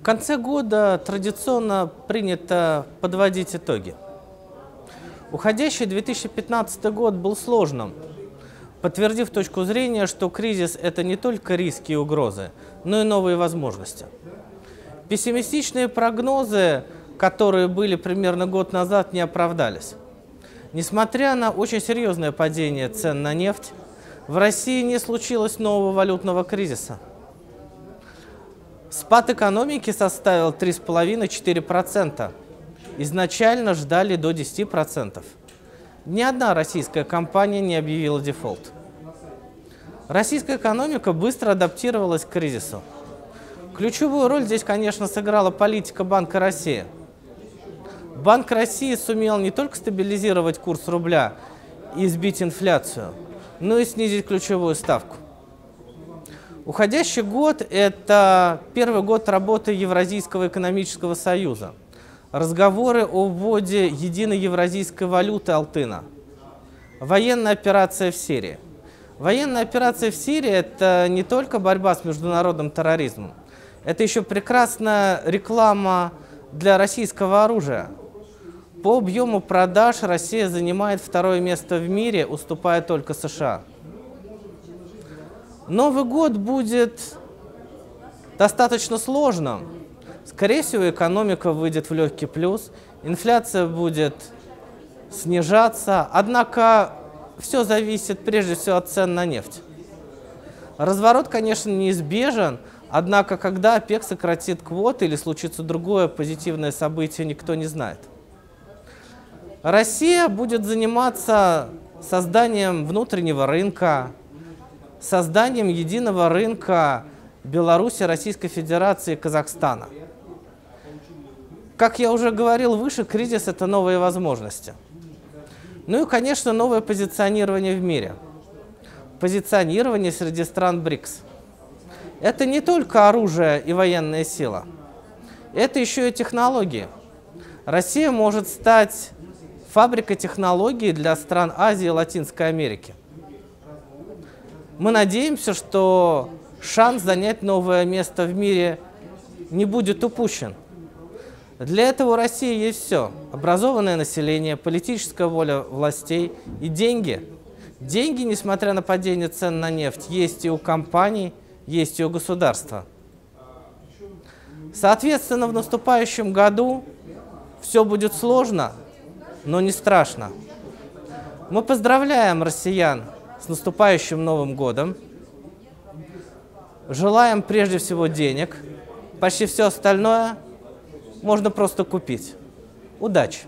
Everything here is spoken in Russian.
конце года традиционно принято подводить итоги. Уходящий 2015 год был сложным, подтвердив точку зрения, что кризис – это не только риски и угрозы, но и новые возможности. Пессимистичные прогнозы, которые были примерно год назад, не оправдались. Несмотря на очень серьезное падение цен на нефть, в России не случилось нового валютного кризиса. Спад экономики составил 3,5-4%. Изначально ждали до 10%. Ни одна российская компания не объявила дефолт. Российская экономика быстро адаптировалась к кризису. Ключевую роль здесь, конечно, сыграла политика Банка России. Банк России сумел не только стабилизировать курс рубля и сбить инфляцию, но и снизить ключевую ставку. Уходящий год – это первый год работы Евразийского экономического союза. Разговоры о вводе единой евразийской валюты Алтына. Военная операция в Сирии. Военная операция в Сирии – это не только борьба с международным терроризмом. Это еще прекрасная реклама для российского оружия. По объему продаж Россия занимает второе место в мире, уступая только США. Новый год будет достаточно сложным. Скорее всего, экономика выйдет в легкий плюс, инфляция будет снижаться, однако все зависит прежде всего от цен на нефть. Разворот, конечно, неизбежен, однако когда ОПЕК сократит квоты или случится другое позитивное событие, никто не знает. Россия будет заниматься созданием внутреннего рынка, созданием единого рынка Беларуси, Российской Федерации Казахстана. Как я уже говорил выше, кризис – это новые возможности. Ну и, конечно, новое позиционирование в мире. Позиционирование среди стран БРИКС. Это не только оружие и военная сила. Это еще и технологии. Россия может стать фабрика технологий для стран Азии и Латинской Америки. Мы надеемся, что шанс занять новое место в мире не будет упущен. Для этого у России есть все. Образованное население, политическая воля властей и деньги. Деньги, несмотря на падение цен на нефть, есть и у компаний, есть и у государства. Соответственно, в наступающем году все будет сложно, но не страшно. Мы поздравляем россиян с наступающим Новым годом. Желаем прежде всего денег. Почти все остальное можно просто купить. Удачи!